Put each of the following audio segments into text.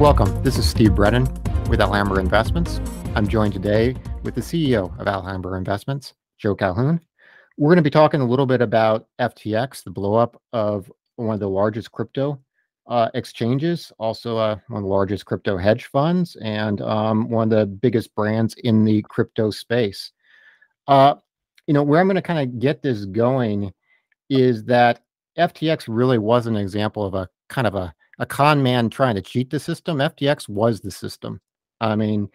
Welcome. This is Steve Brennan with Alhambra Investments. I'm joined today with the CEO of Alhambra Investments, Joe Calhoun. We're going to be talking a little bit about FTX, the blowup of one of the largest crypto uh, exchanges, also uh, one of the largest crypto hedge funds, and um, one of the biggest brands in the crypto space. Uh, you know, where I'm going to kind of get this going is that FTX really was an example of a kind of a, a con man trying to cheat the system. FTX was the system. I mean,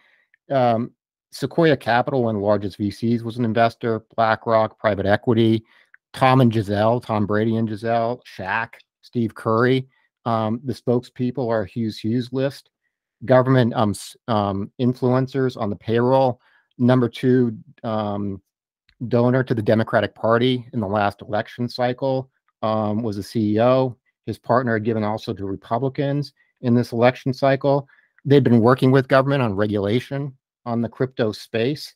um, Sequoia Capital, one of the largest VCs, was an investor. BlackRock, private equity, Tom and Giselle, Tom Brady and Giselle, Shaq, Steve Curry. Um, the spokespeople are Hughes Hughes list. Government um, um, influencers on the payroll. Number two um, donor to the Democratic Party in the last election cycle um, was a CEO. His partner had given also to Republicans in this election cycle. They'd been working with government on regulation on the crypto space.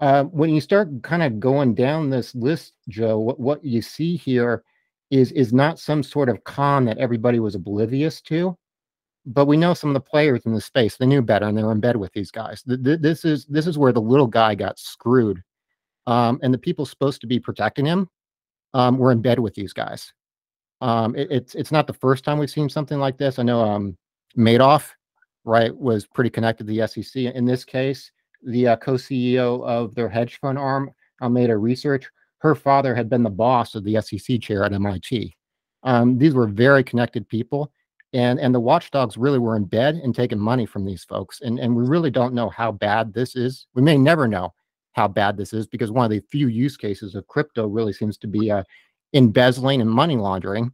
Uh, when you start kind of going down this list, Joe, what, what you see here is is not some sort of con that everybody was oblivious to, but we know some of the players in the space. They knew better, and they were in bed with these guys. This is this is where the little guy got screwed, um, and the people supposed to be protecting him um, were in bed with these guys. Um, it, it's it's not the first time we've seen something like this. I know um, Madoff right, was pretty connected to the SEC. In this case, the uh, co-CEO of their hedge fund arm uh, made research. Her father had been the boss of the SEC chair at MIT. Um, these were very connected people, and and the watchdogs really were in bed and taking money from these folks. And and we really don't know how bad this is. We may never know how bad this is because one of the few use cases of crypto really seems to be uh, embezzling and money laundering,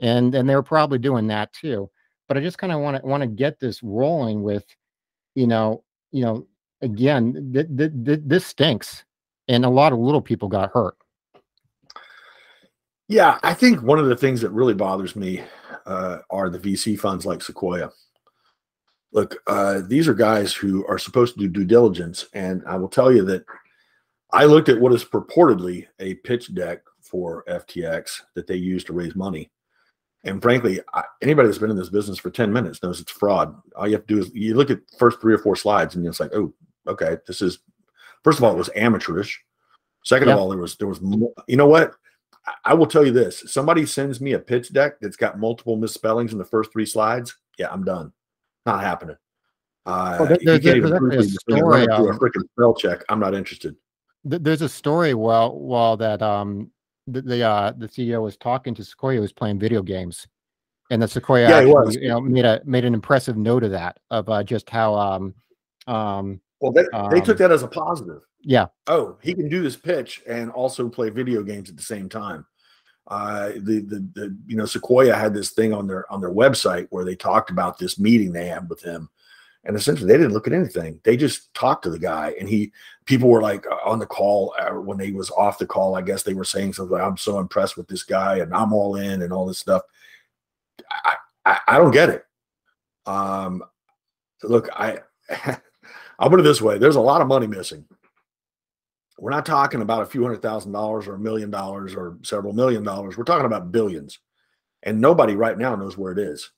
and and they're probably doing that too but I just kind of want to want to get this rolling with, you know, you know, again, th- th- th- this stinks, and a lot of little people got hurt. Yeah, I think one of the things that really bothers me uh, are the VC funds like Sequoia. Look, uh, these are guys who are supposed to do due diligence, and I will tell you that I looked at what is purportedly a pitch deck for FTX that they used to raise money, and frankly, I, anybody that's been in this business for 10 minutes knows it's fraud. All you have to do is you look at first three or four slides and it's like, oh, okay, this is first of all, it was amateurish. Second of all, there was there was you know what? I will tell you this. Somebody sends me a pitch deck that's got multiple misspellings in the first three slides. Yeah, I'm done. Not happening. Uh, well, there, you can't even a story, um, a freaking spell check. I'm not interested. There's a story well, well that um the the, uh, the CEO was talking to Sequoia was playing video games, and the Sequoia yeah, actually, you know made a made an impressive note of that of uh, just how um um well they, um, they took um, that as a positive. Yeah. Oh, he can do this pitch and also play video games at the same time. Uh, the, the the you know Sequoia had this thing on their on their website where they talked about this meeting they had with him and essentially they didn't look at anything. They just talked to the guy and he people were like uh, on the call uh, when they was off the call i guess they were saying something like, i'm so impressed with this guy and i'm all in and all this stuff. I i, I don't get it. Um look i i'll put it this way. There's a lot of money missing. We're not talking about a few hundred thousand dollars or a million dollars or several million dollars. We're talking about billions. And nobody right now knows where it is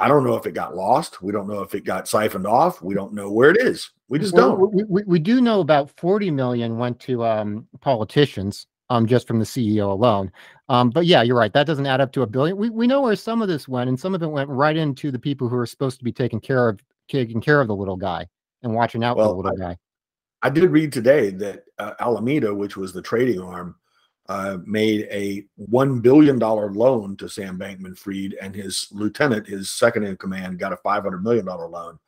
I don't know if it got lost. We don't know if it got siphoned off. We don't know where it is. We just well, don't. We, we, we, do know about 40 million went to um, politicians um, just from the CEO alone. Um, but yeah, you're right. That doesn't add up to a billion. We, we know where some of this went, and some of it went right into the people who are supposed to be taking care of taking care of the little guy and watching out well, for the little I, guy. I did read today that uh, Alameda, which was the trading arm, uh, made a $1 billion loan to Sam Bankman Fried, and his lieutenant, his second in command, got a $500 million loan.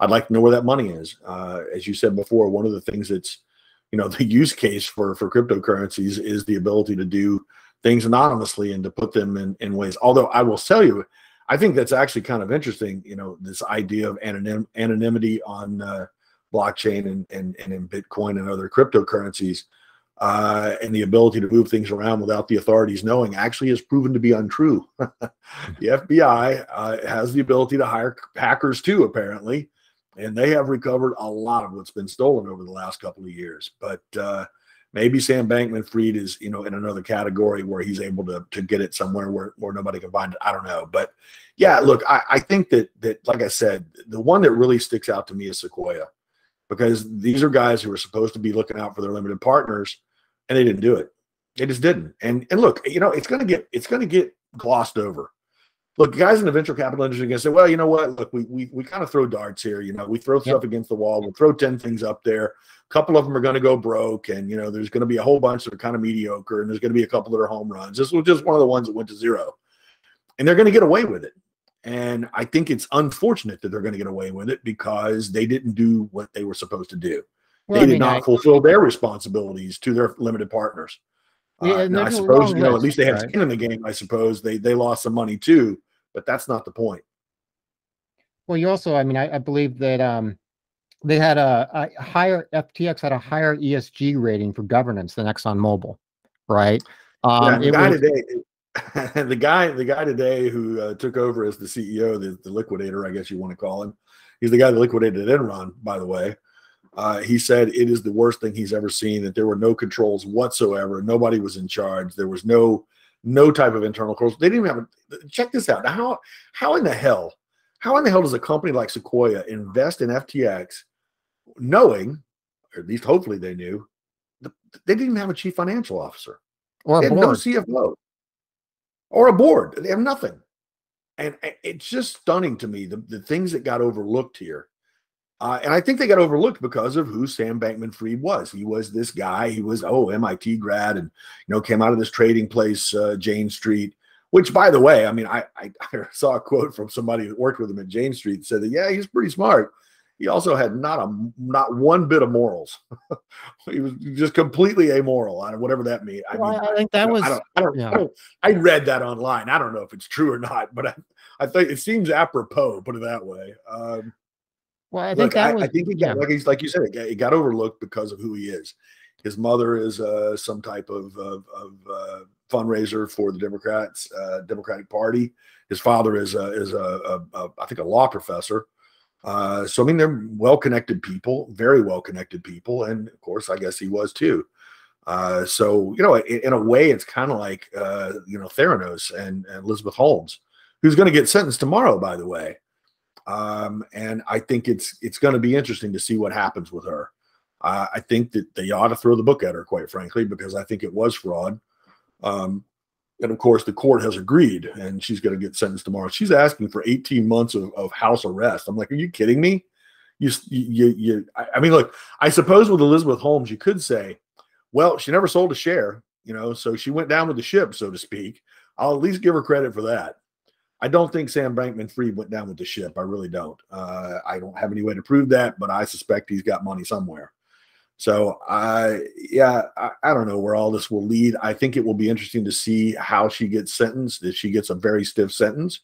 I'd like to know where that money is. Uh, as you said before, one of the things that's, you know, the use case for, for cryptocurrencies is the ability to do things anonymously and to put them in, in ways. Although I will tell you, I think that's actually kind of interesting, you know, this idea of anonym, anonymity on uh, blockchain and, and, and in Bitcoin and other cryptocurrencies uh, and the ability to move things around without the authorities knowing actually has proven to be untrue. the FBI uh, has the ability to hire hackers too, apparently, and they have recovered a lot of what's been stolen over the last couple of years. But uh, Maybe Sam Bankman Fried is, you know, in another category where he's able to to get it somewhere where, where nobody can find it. I don't know. But yeah, look, I, I think that that, like I said, the one that really sticks out to me is Sequoia. Because these are guys who are supposed to be looking out for their limited partners and they didn't do it. They just didn't. And and look, you know, it's gonna get it's gonna get glossed over. Look, guys in the venture capital industry are gonna say, well, you know what? Look, we we, we kind of throw darts here. You know, we throw stuff against the wall. We'll throw 10 things up there. A couple of them are going to go broke, and you know, there's going to be a whole bunch that are kind of mediocre, and there's going to be a couple that are home runs. This was just one of the ones that went to zero, and they're going to get away with it. And I think it's unfortunate that they're going to get away with it because they didn't do what they were supposed to do. Well, they I mean, did not I, fulfill their responsibilities to their limited partners. Yeah, uh, I suppose you know at least they had right? skin in the game. I suppose they they lost some money too, but that's not the point. Well, you also, I mean, I, I believe that um, they had a, a, higher FTX had a higher ESG rating for governance than ExxonMobil, right? Um, yeah, the guy was, today, the guy, the guy today who uh, took over as the CEO, the, the liquidator, I guess you want to call him. He's the guy that liquidated Enron, by the way. Uh, he said it is the worst thing he's ever seen. That there were no controls whatsoever. Nobody was in charge. There was no no type of internal controls. They didn't even have. A, check this out. Now, how how in the hell how in the hell does a company like Sequoia invest in FTX, knowing, or at least hopefully they knew, they didn't even have a chief financial officer or a board. no CFO or a board. They have nothing. And it's just stunning to me the, the things that got overlooked here uh, and I think they got overlooked because of who Sam Bankman Fried was. He was this guy. He was, oh, MIT grad and, you know, came out of this trading place, uh, Jane Street, which, by the way, I mean, I, I, I, saw a quote from somebody that worked with him at Jane Street said that, yeah, he's pretty smart. He also had not a not one bit of morals. he was just completely amoral whatever that means. I, mean, I think that was. I, don't, I, don't, yeah. I, don't, I read that online. I don't know if it's true or not, but I, I think it seems apropos. Put it that way. Um, well, I think Look, that was, I, think he got, yeah. like he's like you said, it got, it got, overlooked because of who he is. His mother is uh, some type of, of, of uh, fundraiser for the Democrats, uh, Democratic Party. His father is a, is a, a, a I think a law professor. Uh, so I mean, they're well-connected people, very well-connected people, and of course, I guess he was too. Uh, so you know, in, in a way, it's kind of like uh, you know Theranos and, and Elizabeth Holmes, who's going to get sentenced tomorrow, by the way. Um, and I think it's it's going to be interesting to see what happens with her. Uh, I think that they ought to throw the book at her, quite frankly, because I think it was fraud. Um, and of course, the court has agreed, and she's going to get sentenced tomorrow. She's asking for 18 months of, of house arrest. I'm like, are you kidding me? You, you, you. I mean, look, I suppose with Elizabeth Holmes, you could say, well, she never sold a share, you know, so she went down with the ship, so to speak. I'll at least give her credit for that. I don't think Sam Bankman Fried went down with the ship. I really don't. Uh, I don't have any way to prove that, but I suspect he's got money somewhere. So I, yeah, I, I, don't know where all this will lead. I think it will be interesting to see how she gets sentenced. If she gets a very stiff sentence,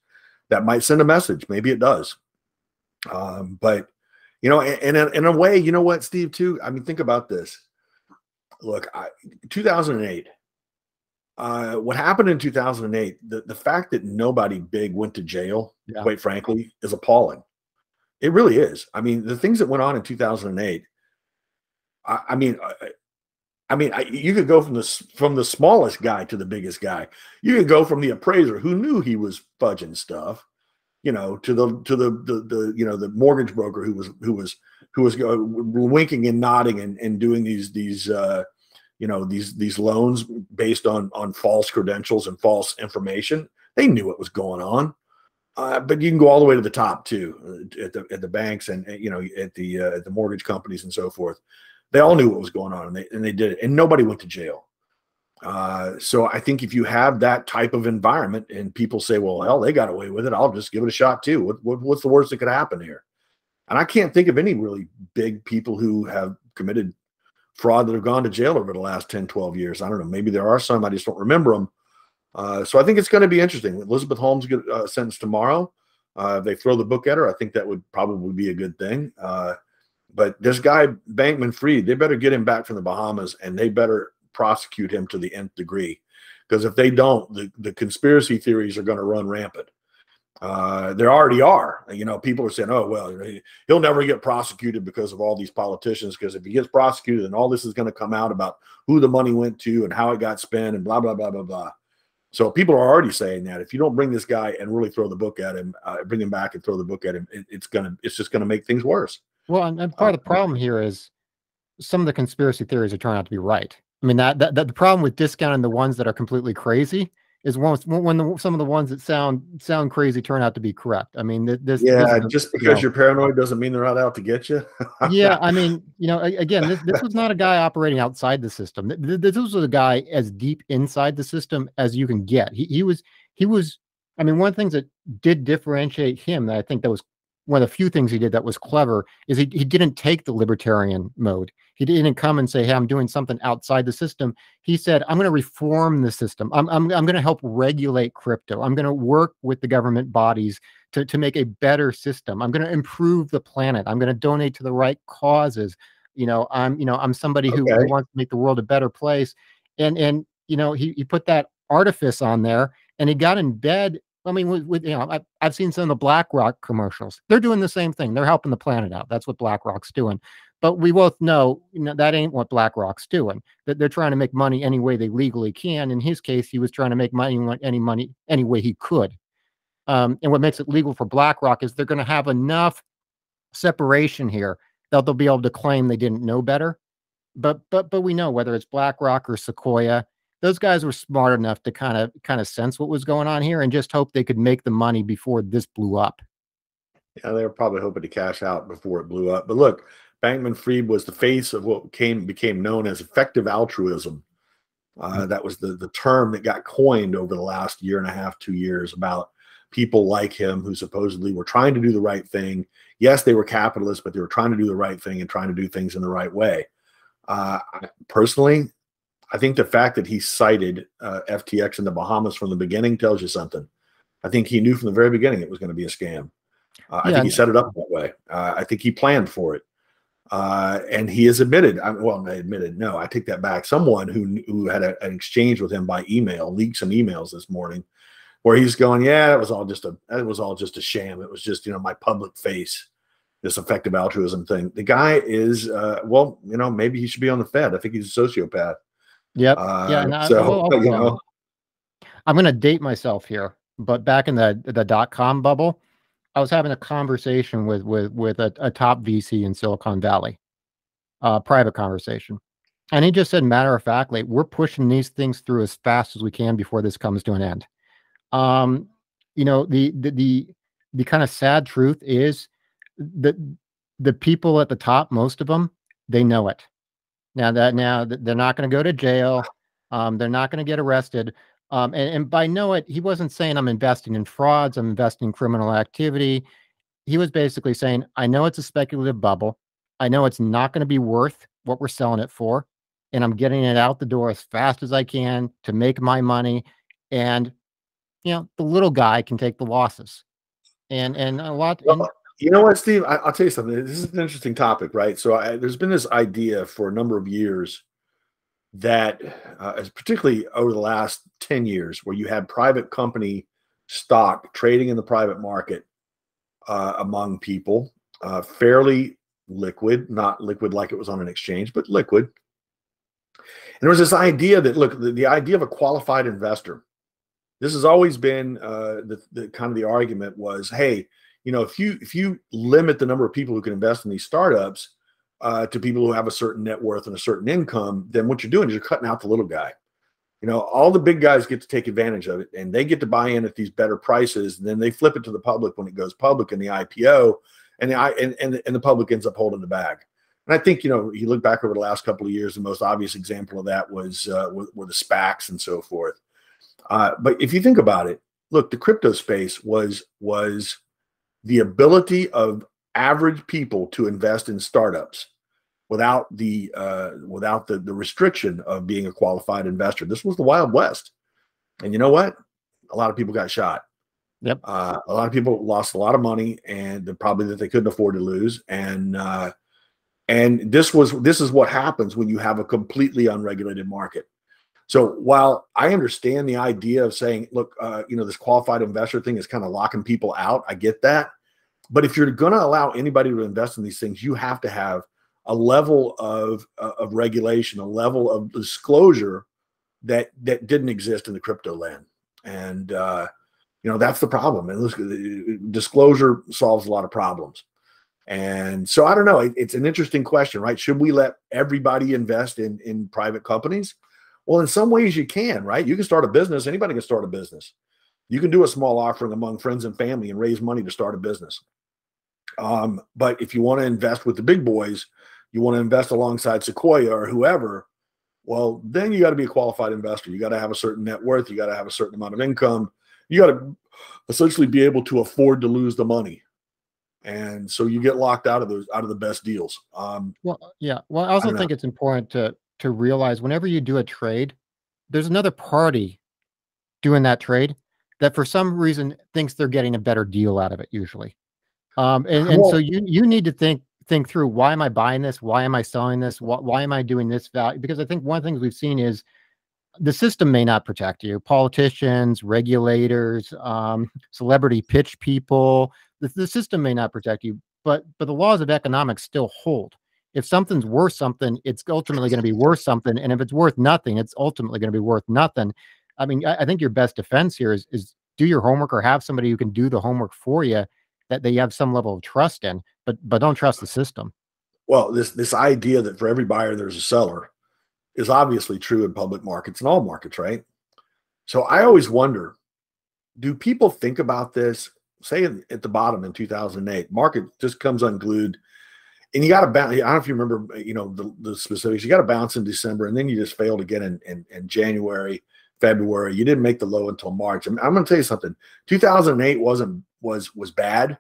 that might send a message. Maybe it does. Um, but you know, and in, in a way, you know what, Steve, too. I mean, think about this. Look, I, 2008 uh, what happened in 2008, the, the fact that nobody big went to jail, yeah. quite frankly, is appalling. It really is. I mean, the things that went on in 2008, I, I mean, I, I mean, I, you could go from the from the smallest guy to the biggest guy. You could go from the appraiser who knew he was fudging stuff, you know, to the to the the, the you know the mortgage broker who was who was who was uh, winking and nodding and, and doing these these uh, you know these these loans based on on false credentials and false information. They knew what was going on, uh, but you can go all the way to the top too uh, at the at the banks and you know at the uh, at the mortgage companies and so forth. They all knew what was going on and they and they did it, and nobody went to jail. Uh, so I think if you have that type of environment and people say, "Well, hell, they got away with it. I'll just give it a shot too." What, what, what's the worst that could happen here? And I can't think of any really big people who have committed fraud that have gone to jail over the last 10, 12 years. I don't know. Maybe there are some. I just don't remember them. Uh, so I think it's going to be interesting. Elizabeth Holmes get uh, sentenced tomorrow. Uh, they throw the book at her, I think that would probably be a good thing. Uh, but this guy Bankman Fried, they better get him back from the Bahamas, and they better prosecute him to the nth degree. Because if they don't, the, the conspiracy theories are going to run rampant. Uh, there already are. You know, people are saying, "Oh, well, he'll never get prosecuted because of all these politicians." Because if he gets prosecuted, then all this is going to come out about who the money went to and how it got spent and blah blah blah blah blah. So people are already saying that if you don't bring this guy and really throw the book at him, uh, bring him back and throw the book at him, it, it's gonna it's just gonna make things worse. Well, and, and part uh, of the problem here is some of the conspiracy theories are turning out to be right. I mean that, that that the problem with discounting the ones that are completely crazy is when when the, some of the ones that sound sound crazy turn out to be correct. I mean, this yeah, this just because you are paranoid doesn't mean they're not out to get you. yeah, I mean, you know, again, this, this was not a guy operating outside the system. This was a guy as deep inside the system as you can get. He he was he was. I mean, one of the things that did differentiate him that I think that was one of the few things he did that was clever is he, he didn't take the libertarian mode. He didn't come and say, Hey, I'm doing something outside the system. He said, I'm going to reform the system. I'm, I'm, I'm going to help regulate crypto. I'm going to work with the government bodies to, to make a better system. I'm going to improve the planet. I'm going to donate to the right causes. You know, I'm, you know, I'm somebody who, okay. who wants to make the world a better place. And, and, you know, he, he put that artifice on there and he got in bed I mean, with, with, you know, I've, I've seen some of the BlackRock commercials. They're doing the same thing. They're helping the planet out. That's what BlackRock's doing. But we both know, you know that ain't what BlackRock's doing. That they're trying to make money any way they legally can. In his case, he was trying to make money any money any way he could. Um, and what makes it legal for BlackRock is they're going to have enough separation here that they'll be able to claim they didn't know better. But but but we know whether it's BlackRock or Sequoia, those guys were smart enough to kind of kind of sense what was going on here and just hope they could make the money before this blew up. Yeah, they were probably hoping to cash out before it blew up. But look, Bankman Fried was the face of what came became known as effective altruism. Uh, mm-hmm. that was the the term that got coined over the last year and a half, two years about people like him who supposedly were trying to do the right thing. Yes, they were capitalists, but they were trying to do the right thing and trying to do things in the right way. Uh, personally, I think the fact that he sited uh, FTX in the Bahamas from the beginning tells you something. I think he knew from the very beginning it was going to be a scam. Uh, yeah. I think he set it up that way. Uh, I think he planned for it. Uh, and he has admitted, I, well, I admitted, no, I take that back. Someone who who had a, an exchange with him by email leaked some emails this morning where he's going, yeah, it was all just a, it was all just a sham. It was just, you know, my public face, this effective altruism thing. The guy is, uh, well, you know, maybe he should be on the Fed. I think he's a sociopath. Yep. Uh, yeah. And so, I, you know, I'm going to date myself here, but back in the the dot com bubble, I was having a conversation with with with a, a top VC in Silicon Valley, uh, private conversation, and he just said, matter of factly, we're pushing these things through as fast as we can before this comes to an end. Um, you know, the the the, the kind of sad truth is that the people at the top, most of them, they know it. Now that now they're not going to go to jail. Um, they're not going to get arrested. Um, and, and by no, it, he wasn't saying I'm investing in frauds, I'm investing in criminal activity. He was basically saying, I know it's a speculative bubble. I know it's not going to be worth what we're selling it for. And I'm getting it out the door as fast as I can to make my money. And you know, the little guy can take the losses. And and a lot and, you know what, Steve? I, will tell you something. This is an interesting topic, right? So I, there's been this idea for a number of years that, uh, particularly over the last 10 years, where you had private company stock trading in the private market uh, among people, uh, fairly liquid, not liquid like it was on an exchange, but liquid. And there was this idea that, look, the, the idea of a qualified investor. This has always been uh, the, the kind of the argument was, hey, you know, if you if you limit the number of people who can invest in these startups uh, to people who have a certain net worth and a certain income, then what you're doing is you're cutting out the little guy. You know, all the big guys get to take advantage of it, and they get to buy in at these better prices. And then they flip it to the public when it goes public in the IPO, and the and and, and the public ends up holding the bag. And I think you know, you look back over the last couple of years, the most obvious example of that was uh, were, were the SPACs and so forth. Uh, but if you think about it, look, the crypto space was was the ability of average people to invest in startups without the uh, without the, the restriction of being a qualified investor. This was the Wild West, and you know what? A lot of people got shot. Yep. Uh, a lot of people lost a lot of money, and probably that they couldn't afford to lose. And uh, and this was this is what happens when you have a completely unregulated market. So while I understand the idea of saying, look, uh, you know, this qualified investor thing is kind of locking people out, I get that. But if you're going to allow anybody to invest in these things, you have to have a level of uh, of regulation, a level of disclosure that that didn't exist in the crypto land, and uh, you know that's the problem. And look, disclosure solves a lot of problems. And so I don't know. It, it's an interesting question, right? Should we let everybody invest in in private companies? Well, in some ways you can, right? You can start a business. Anybody can start a business. You can do a small offering among friends and family and raise money to start a business. Um, but if you want to invest with the big boys, you want to invest alongside Sequoia or whoever, well, then you got to be a qualified investor. You got to have a certain net worth. You got to have a certain amount of income. You got to essentially be able to afford to lose the money. And so you get locked out of those out of the best deals. Um, well, yeah. Well, I also I think know. it's important to to realize whenever you do a trade, there's another party doing that trade that for some reason thinks they're getting a better deal out of it usually. Um, and, and so you you need to think think through why am I buying this? Why am I selling this? Why, why am I doing this value? Because I think one of the things we've seen is the system may not protect you. Politicians, regulators, um, celebrity pitch people, the, the system may not protect you, but but the laws of economics still hold. If something's worth something, it's ultimately going to be worth something, and if it's worth nothing, it's ultimately going to be worth nothing. I mean, I, I think your best defense here is is do your homework or have somebody who can do the homework for you that they have some level of trust in, but but don't trust the system. Well, this this idea that for every buyer there's a seller is obviously true in public markets and all markets, right? So I always wonder, do people think about this? Say at the bottom in 2008, market just comes unglued, and you got to bounce. I don't know if you remember, uh, you know, the, the specifics. You got to bounce in December, and then you just failed again in, in, in January, February. You didn't make the low until March. I'm, I'm going to tell you something. 2008 wasn't was was bad,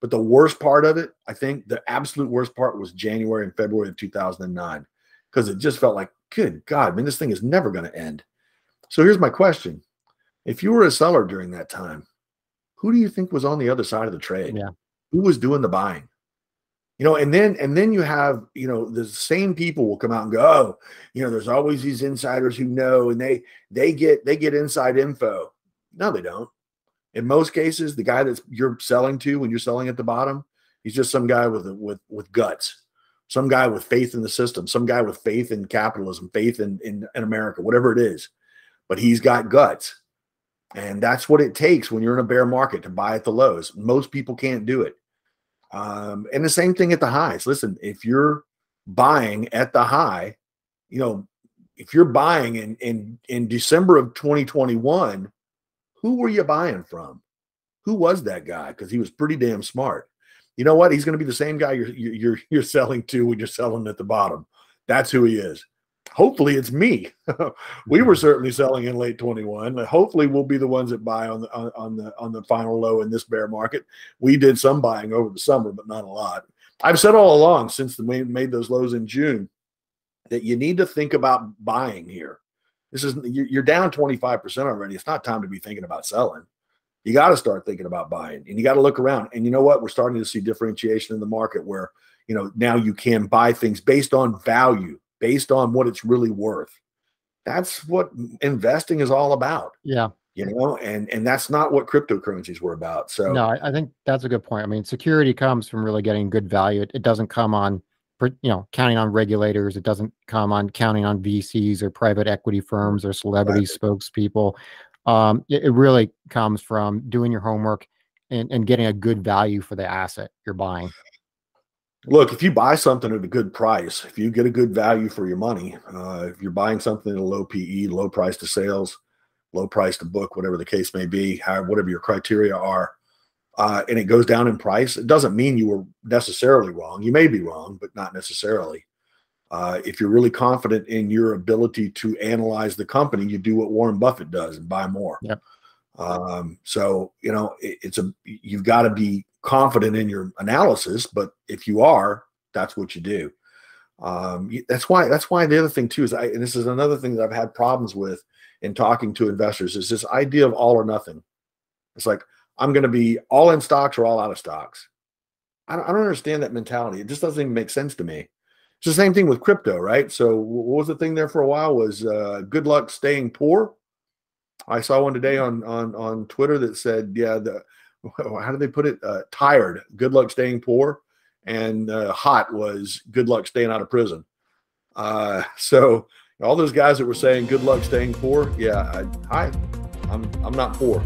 but the worst part of it, I think, the absolute worst part was January and February of 2009 because it just felt like, good God, man, this thing is never going to end. So here's my question: If you were a seller during that time, who do you think was on the other side of the trade? Yeah. Who was doing the buying? You know and then and then you have you know the same people will come out and go oh you know there's always these insiders who know and they they get they get inside info. No they don't. In most cases the guy that you're selling to when you're selling at the bottom he's just some guy with with with guts. Some guy with faith in the system some guy with faith in capitalism faith in in, in america whatever it is. But he's got guts. And that's what it takes when you're in a bear market to buy at the lows most people can't do it um, and the same thing at the highs. Listen, if you're buying at the high, you know, if you're buying in in in December of 2021, who were you buying from? Who was that guy? Because he was pretty damn smart. You know what? He's going to be the same guy you're you're you're selling to when you're selling at the bottom. That's who he is hopefully it's me. we were mm-hmm. certainly selling in late 21. Hopefully we'll be the ones that buy on the on the on the final low in this bear market. We did some buying over the summer, but not a lot. I've said all along since the made those lows in June that you need to think about buying here. This is you're down 25% already. It's not time to be thinking about selling. You got to start thinking about buying and you got to look around. And you know what? We're starting to see differentiation in the market where, you know, now you can buy things based on value based on what it's really worth. That's what investing is all about. Yeah. You know, and and that's not what cryptocurrencies were about. So no, I, I think that's a good point. I mean, security comes from really getting good value. It, it doesn't come on you know counting on regulators it doesn't come on counting on vcs or private equity firms or celebrity right. spokespeople um, it, it, really comes from doing your homework and, and getting a good value for the asset you're buying look, if you buy something at a good price, if you get a good value for your money, uh, if you're buying something at a low PE, low price to sales, low price to book, whatever the case may be, however, whatever your criteria are, uh, and it goes down in price, it doesn't mean you were necessarily wrong. You may be wrong, but not necessarily. Uh, if you're really confident in your ability to analyze the company, you do what Warren Buffett does and buy more. Yep. Um, so you know it, it's a you've got to be confident in your analysis, but if you are, that's what you do. Um, that's why that's why the other thing too is I and this is another thing that I've had problems with in talking to investors is this idea of all or nothing. It's like I'm going to be all in stocks or all out of stocks. I don't, I don't understand that mentality. It just doesn't even make sense to me. It's the same thing with crypto, right? So what was the thing there for a while was uh, good luck staying poor. I saw one today on on on Twitter that said, yeah, the how do they put it? Uh, tired, good luck staying poor, and uh, hot was good luck staying out of prison. Uh, so all those guys that were saying good luck staying poor, yeah, I, I I'm I'm not poor.